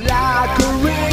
like a river.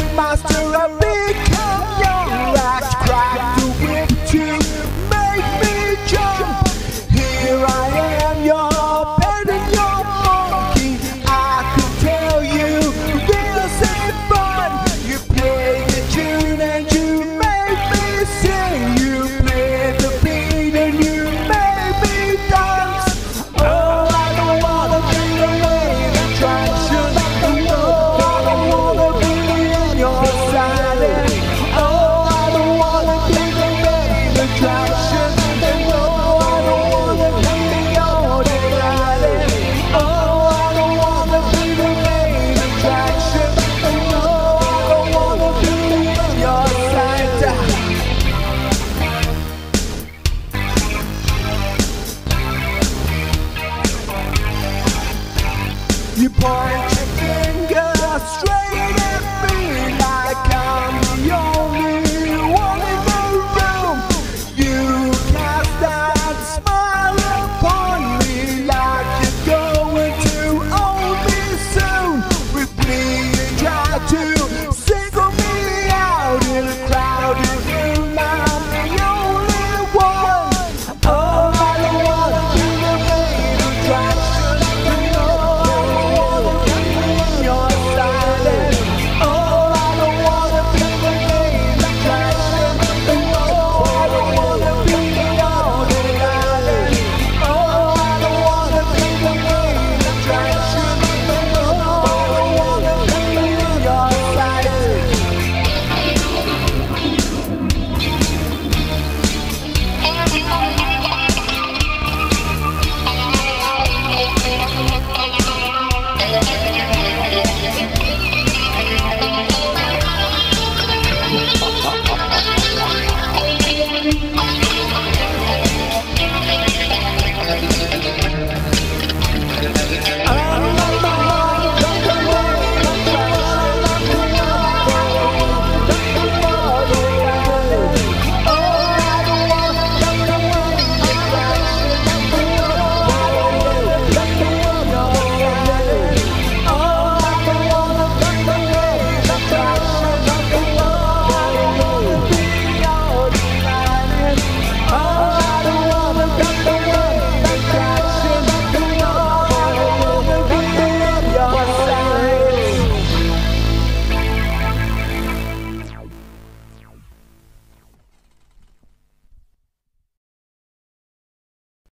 point.